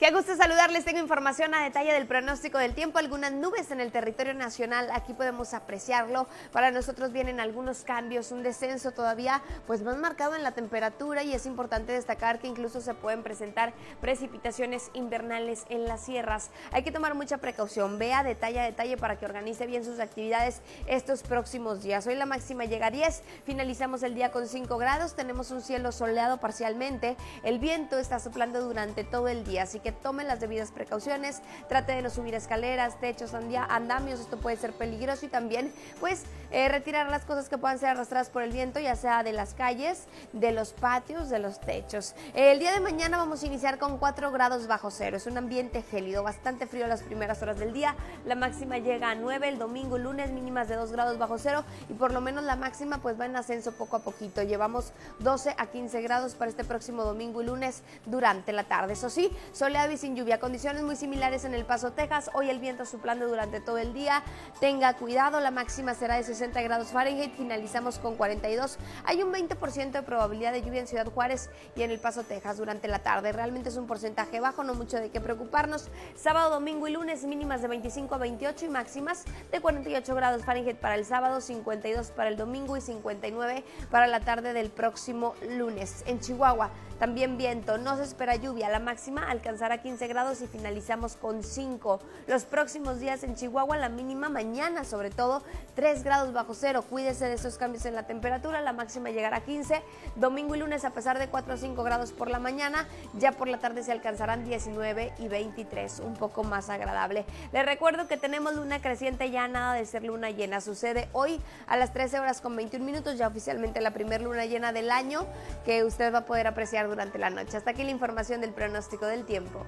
Qué gusto saludarles. Tengo información a detalle del pronóstico del tiempo. Algunas nubes en el territorio nacional. Aquí podemos apreciarlo. Para nosotros vienen algunos cambios, un descenso todavía pues más marcado en la temperatura y es importante destacar que incluso se pueden presentar precipitaciones invernales en las sierras. Hay que tomar mucha precaución. Vea detalle a detalle para que organice bien sus actividades estos próximos días. Hoy la máxima llega a 10. Finalizamos el día con 5 grados. Tenemos un cielo soleado parcialmente. El viento está soplando durante todo el día, así que tome las debidas precauciones, trate de no subir escaleras, techos, andamios, esto puede ser peligroso y también pues eh, retirar las cosas que puedan ser arrastradas por el viento, ya sea de las calles, de los patios, de los techos. El día de mañana vamos a iniciar con 4 grados bajo cero, es un ambiente gélido, bastante frío las primeras horas del día, la máxima llega a 9 el domingo, lunes mínimas de 2 grados bajo cero y por lo menos la máxima pues va en ascenso poco a poquito, llevamos 12 a 15 grados para este próximo domingo y lunes durante la tarde, eso sí, soleado y sin lluvia. Condiciones muy similares en El Paso, Texas. Hoy el viento soplando durante todo el día. Tenga cuidado, la máxima será de 60 grados Fahrenheit. Finalizamos con 42. Hay un 20% de probabilidad de lluvia en Ciudad Juárez y en El Paso, Texas durante la tarde. Realmente es un porcentaje bajo, no mucho de qué preocuparnos. Sábado, domingo y lunes mínimas de 25 a 28 y máximas de 48 grados Fahrenheit para el sábado, 52 para el domingo y 59 para la tarde del próximo lunes. En Chihuahua también viento, no se espera lluvia. La máxima alcanzará a 15 grados y finalizamos con 5. Los próximos días en Chihuahua, la mínima mañana sobre todo 3 grados bajo cero. Cuídese de estos cambios en la temperatura, la máxima llegará a 15. Domingo y lunes a pesar de 4 o 5 grados por la mañana, ya por la tarde se alcanzarán 19 y 23, un poco más agradable. Les recuerdo que tenemos luna creciente ya nada de ser luna llena. Sucede hoy a las 13 horas con 21 minutos, ya oficialmente la primera luna llena del año que usted va a poder apreciar durante la noche. Hasta aquí la información del pronóstico del tiempo.